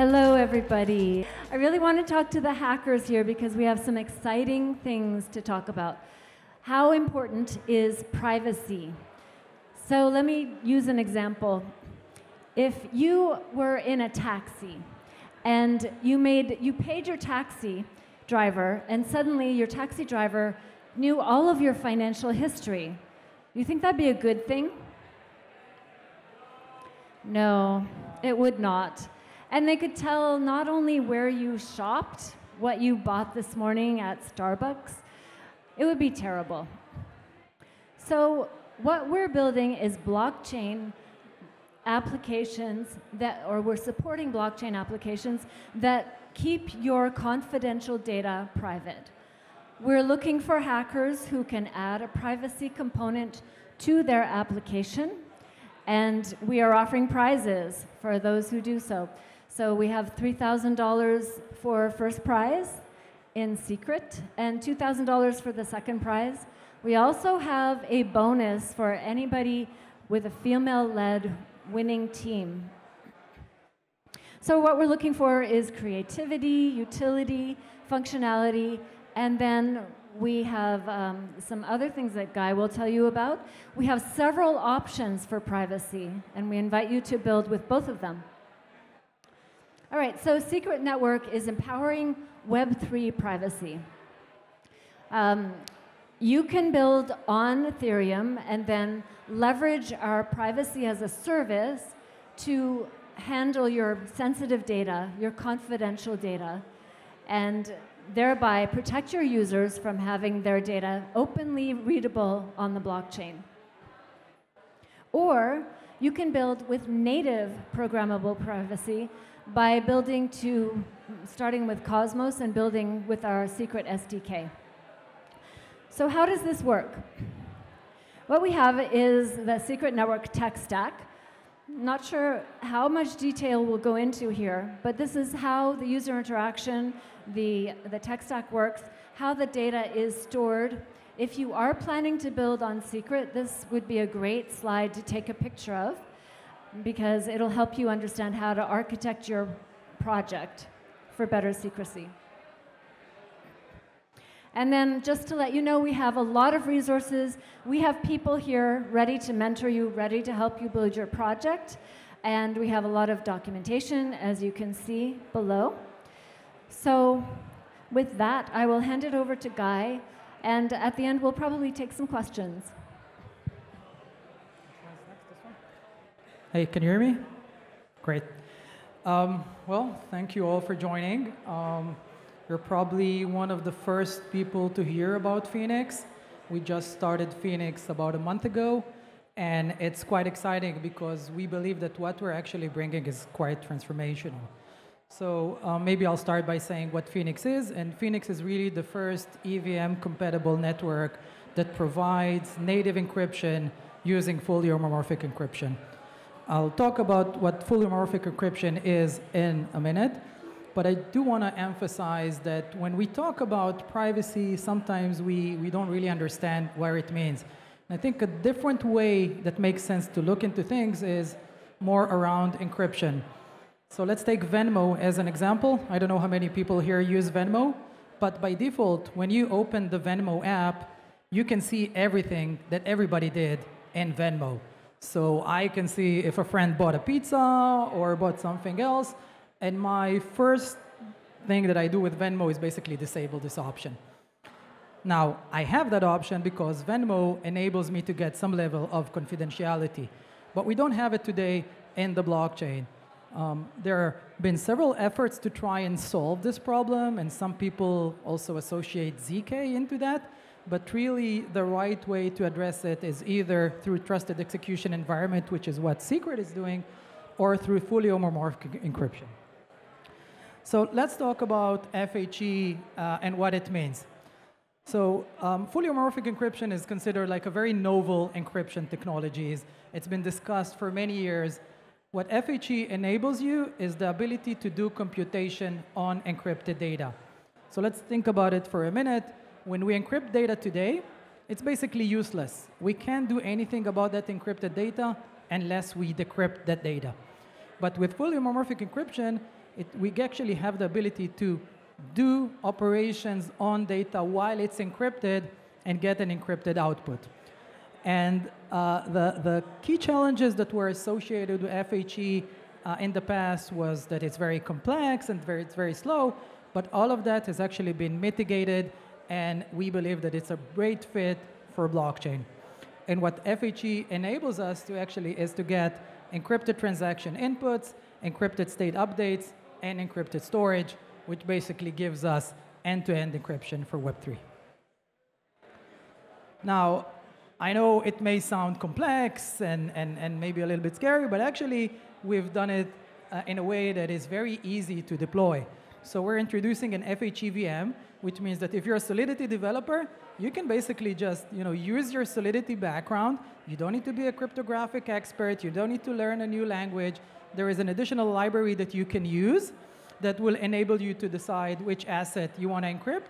Hello, everybody. I really want to talk to the hackers here because we have some exciting things to talk about. How important is privacy? So let me use an example. If you were in a taxi and you made you paid your taxi driver and suddenly your taxi driver knew all of your financial history, you think that'd be a good thing? No, it would not. And they could tell not only where you shopped, what you bought this morning at Starbucks, it would be terrible. So, what we're building is blockchain applications that, or we're supporting blockchain applications that keep your confidential data private. We're looking for hackers who can add a privacy component to their application, and we are offering prizes for those who do so. So we have $3,000 for first prize in secret and $2,000 for the second prize. We also have a bonus for anybody with a female-led winning team. So what we're looking for is creativity, utility, functionality, and then we have um, some other things that Guy will tell you about. We have several options for privacy, and we invite you to build with both of them. All right, so Secret Network is empowering Web3 privacy. Um, you can build on Ethereum and then leverage our privacy as a service to handle your sensitive data, your confidential data, and thereby protect your users from having their data openly readable on the blockchain. Or you can build with native programmable privacy by building to, starting with Cosmos and building with our secret SDK. So how does this work? What we have is the Secret Network tech stack. Not sure how much detail we'll go into here, but this is how the user interaction, the, the tech stack works, how the data is stored. If you are planning to build on Secret, this would be a great slide to take a picture of because it'll help you understand how to architect your project for better secrecy. And then just to let you know, we have a lot of resources. We have people here ready to mentor you, ready to help you build your project. And we have a lot of documentation, as you can see below. So with that, I will hand it over to Guy. And at the end, we'll probably take some questions. Hey, can you hear me? Great. Um, well, thank you all for joining. Um, you're probably one of the first people to hear about Fhenix. We just started Fhenix about a month ago, and it's quite exciting because we believe that what we're actually bringing is quite transformational. So um, maybe I'll start by saying what Fhenix is, and Fhenix is really the first EVM-compatible network that provides native encryption using fully homomorphic encryption. I'll talk about what fully homomorphic encryption is in a minute, but I do want to emphasize that when we talk about privacy, sometimes we, we don't really understand where it means. And I think a different way that makes sense to look into things is more around encryption. So let's take Venmo as an example. I don't know how many people here use Venmo, but by default, when you open the Venmo app, you can see everything that everybody did in Venmo. So I can see if a friend bought a pizza or bought something else. And my first thing that I do with Venmo is basically disable this option. Now, I have that option because Venmo enables me to get some level of confidentiality. But we don't have it today in the blockchain. Um, there have been several efforts to try and solve this problem, and some people also associate ZK into that but really the right way to address it is either through trusted execution environment, which is what Secret is doing, or through fully homomorphic encryption. So let's talk about FHE uh, and what it means. So um, fully homomorphic encryption is considered like a very novel encryption technology. It's been discussed for many years. What FHE enables you is the ability to do computation on encrypted data. So let's think about it for a minute when we encrypt data today, it's basically useless. We can't do anything about that encrypted data unless we decrypt that data. But with fully homomorphic encryption, it, we actually have the ability to do operations on data while it's encrypted and get an encrypted output. And uh, the, the key challenges that were associated with FHE uh, in the past was that it's very complex and very, it's very slow, but all of that has actually been mitigated, and we believe that it's a great fit for blockchain. And what FHE enables us to actually is to get encrypted transaction inputs, encrypted state updates, and encrypted storage, which basically gives us end-to-end encryption for Web3. Now, I know it may sound complex and, and, and maybe a little bit scary, but actually we've done it uh, in a way that is very easy to deploy. So we're introducing an FHEVM, which means that if you're a Solidity developer, you can basically just you know, use your Solidity background. You don't need to be a cryptographic expert. You don't need to learn a new language. There is an additional library that you can use that will enable you to decide which asset you want to encrypt.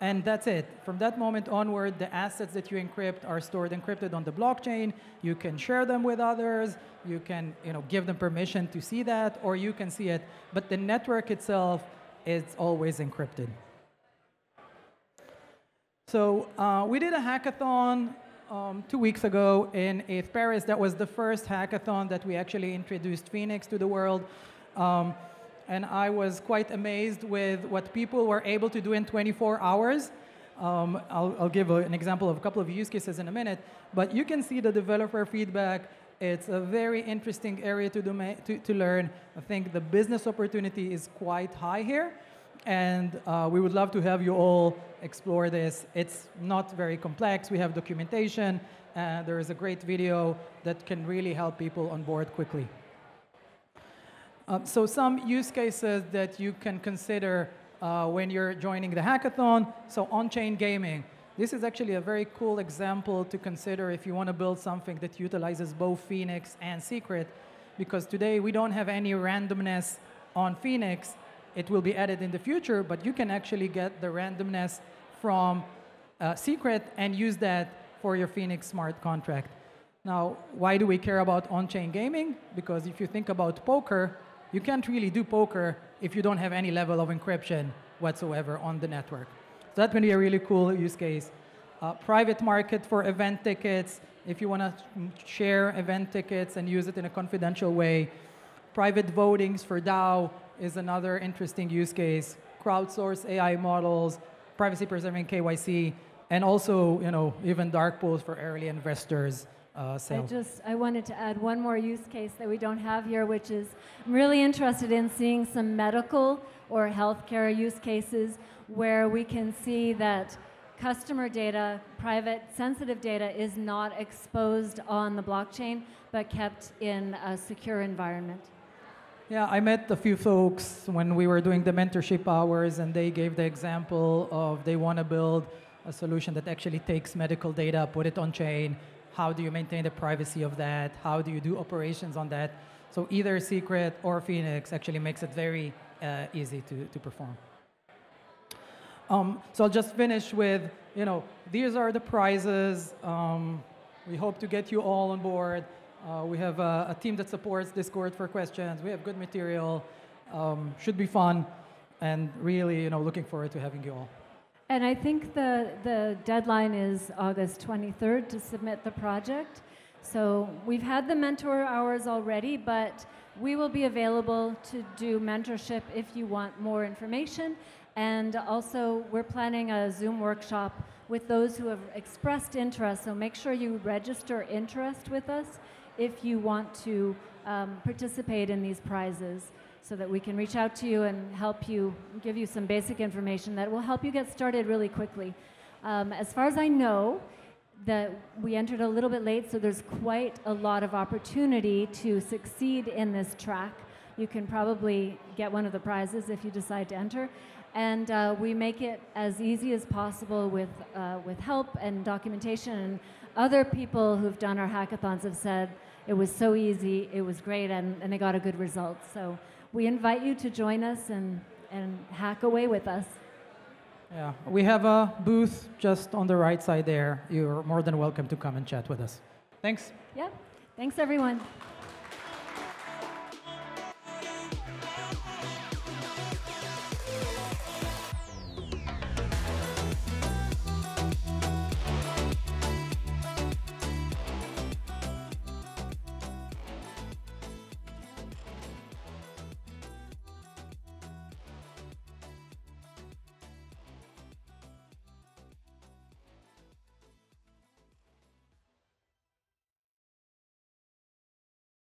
And that's it. From that moment onward, the assets that you encrypt are stored encrypted on the blockchain. You can share them with others. You can you know, give them permission to see that, or you can see it. But the network itself is always encrypted. So uh, we did a hackathon um, two weeks ago in ETH Paris. That was the first hackathon that we actually introduced Fhenix to the world. Um, and I was quite amazed with what people were able to do in 24 hours. Um, I'll, I'll, give a, an example of a couple of use cases in a minute, but you can see the developer feedback. It's a very interesting area to, to, to learn. I think the business opportunity is quite high here, and uh, we would love to have you all explore this. It's not very complex. We have documentation. Uh, there is a great video that can really help people on board quickly. Um, so some use cases that you can consider uh, when you're joining the hackathon. So on-chain gaming. This is actually a very cool example to consider if you want to build something that utilizes both Fhenix and Secret, because today we don't have any randomness on Fhenix. It will be added in the future, but you can actually get the randomness from uh, Secret and use that for your Fhenix smart contract. Now, why do we care about on-chain gaming? Because if you think about poker, you can't really do poker if you don't have any level of encryption whatsoever on the network. So that's going to be a really cool use case. Uh, private market for event tickets, if you want to share event tickets and use it in a confidential way. Private votings for DAO is another interesting use case. Crowdsource AI models, privacy preserving KYC, and also, you know, even dark pools for early investors uh, I just I wanted to add one more use case that we don't have here, which is I'm really interested in seeing some medical or healthcare use cases where we can see that customer data, private sensitive data, is not exposed on the blockchain but kept in a secure environment. Yeah, I met a few folks when we were doing the mentorship hours, and they gave the example of they want to build a solution that actually takes medical data, put it on chain, how do you maintain the privacy of that? How do you do operations on that? So either Secret or Fhenix actually makes it very uh, easy to, to perform. Um, so I'll just finish with, you know, these are the prizes. Um, we hope to get you all on board. Uh, we have a, a, team that supports Discord for questions. We have good material. Um, should be fun, and really, you know, looking forward to having you all. And I think the, the deadline is August 23rd to submit the project. So we've had the mentor hours already, but we will be available to do mentorship if you want more information. And also, we're planning a Zoom workshop with those who have expressed interest. So make sure you register interest with us if you want to um, participate in these prizes so that we can reach out to you and help you, give you some basic information that will help you get started really quickly. Um, as far as I know, that we entered a little bit late, so there's quite a lot of opportunity to succeed in this track. You can probably get one of the prizes if you decide to enter. And uh, we make it as easy as possible with, uh, with help and documentation. And other people who've done our hackathons have said it was so easy, it was great, and, and they got a good result. So we invite you to join us and, and hack away with us. Yeah, we have a booth just on the right side there. You're more than welcome to come and chat with us. Thanks. Yep. Thanks, everyone.